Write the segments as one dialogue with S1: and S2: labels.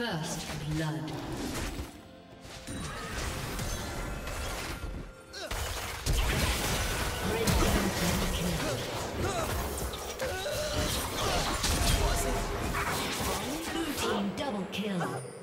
S1: First blood. double kill.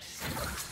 S1: Thanks.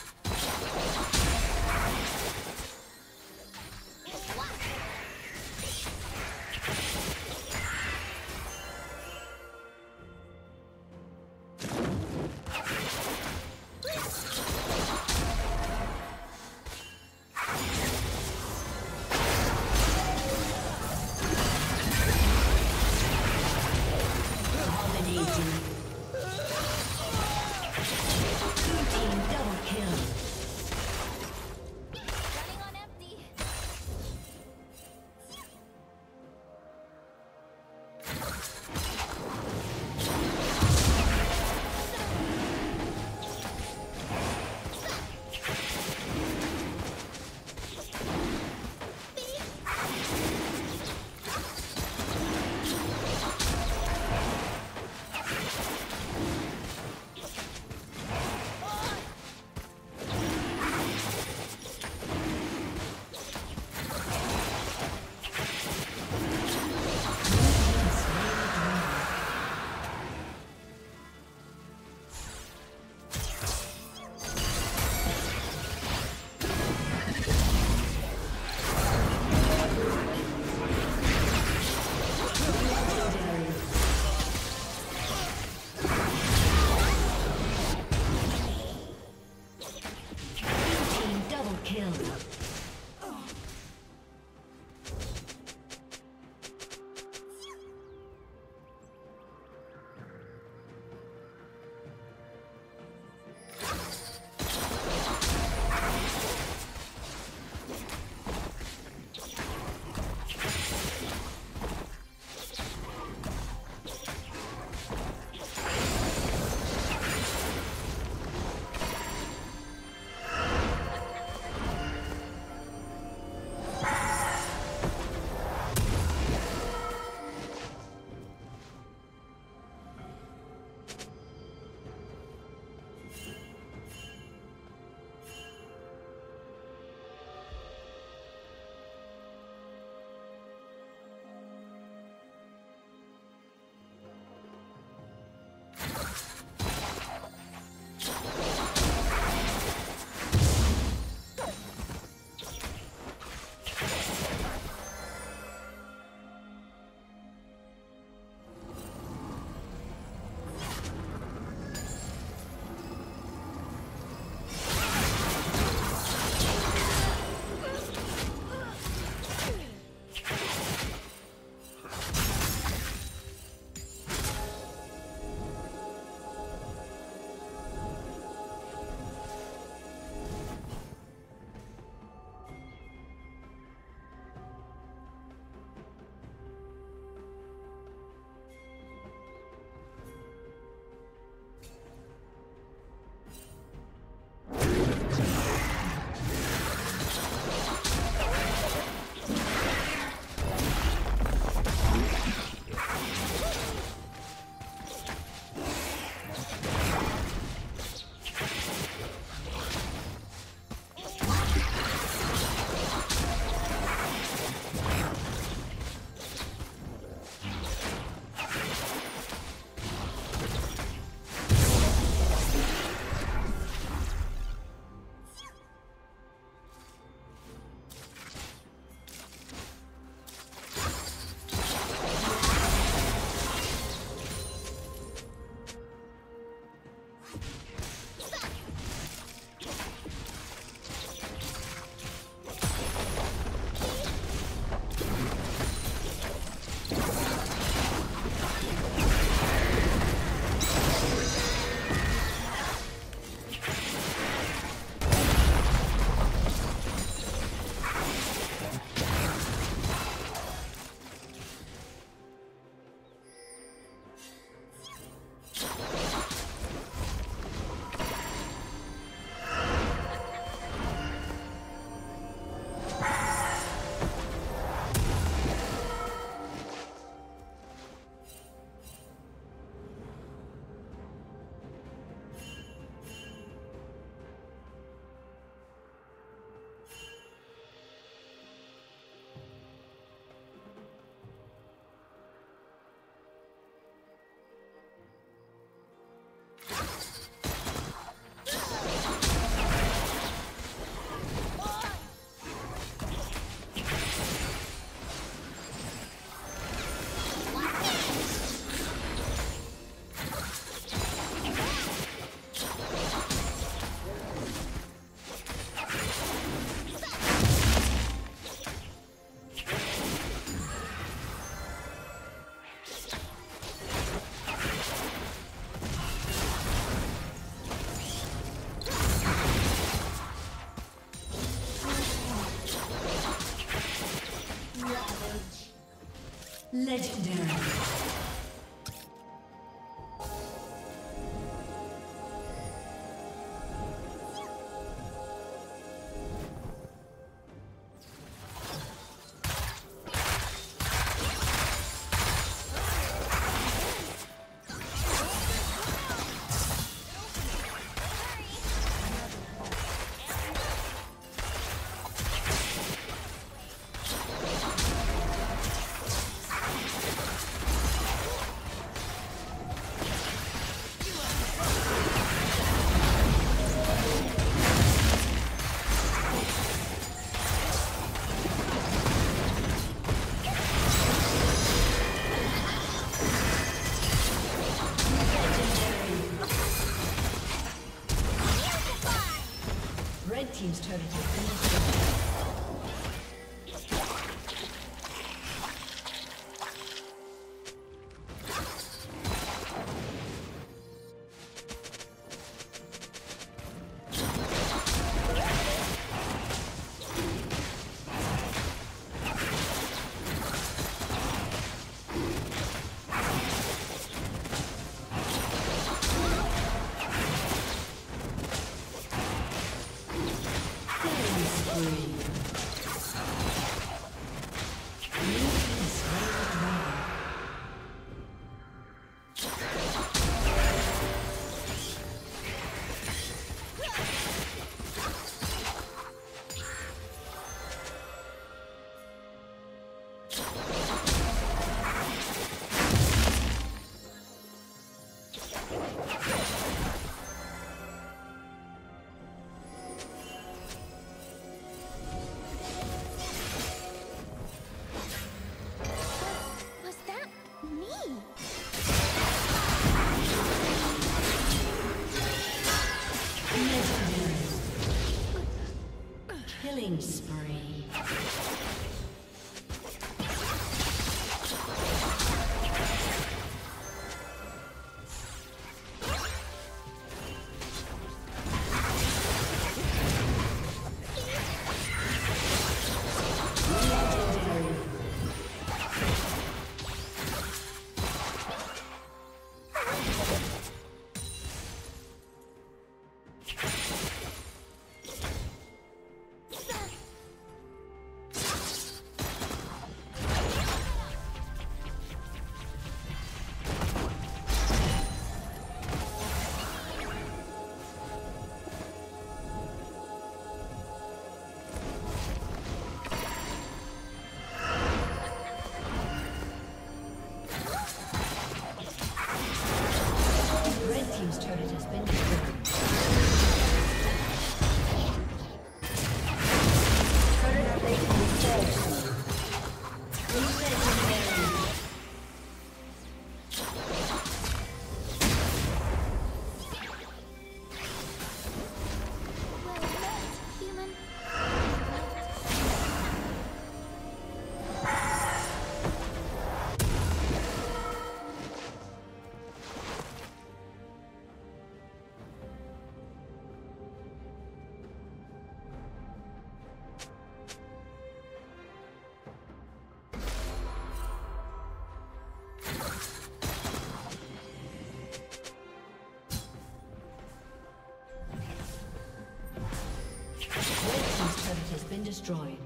S1: Destroyed.